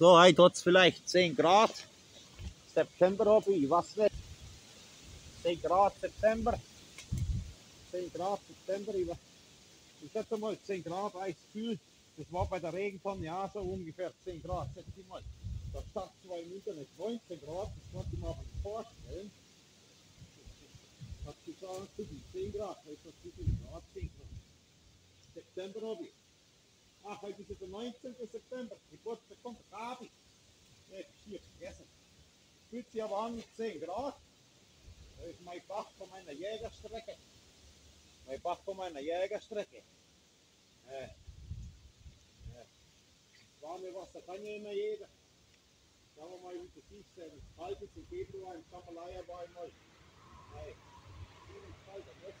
So, heute hat es vielleicht 10 Grad. September habe ich, was wird? 10 Grad September. 10 Grad September. Ich, ich schätze mal 10 Grad Eiskühl. Das war bei der Regentonne ja so ungefähr 10 Grad. Schätze ich mal. Da stand zwar im Internet 19 Grad, das konnte ich mir aber nicht vorstellen. Hat gesagt, 10 Grad, das ist das 10 Grad, 10 Grad. September habe ich. Ach, heute ist der 19. September. Geburtstag kommt der Gabi. Ich hier vergessen. Fühlt sich aber an mit 10 Grad. Das ist mein Bach von meiner Jägerstrecke. Mein Bach von meiner Jägerstrecke. Äh, äh. Warme Wasser kann ja immer jeder. Schauen wir mal, wie das ist. Wenn es kalt ist im Februar, im Kammerleier war ich mal. Nein, es kalt, das ist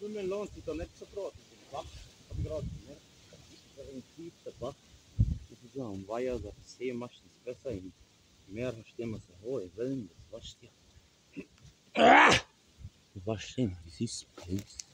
Dun nel lontito, nel soprotito, bak, apgrotine, enkipte bak, dëgjojmë vaja dhe se e mash në spesa i merë në shtemë se hoj, vëndë, vështja. Vështja, this is space.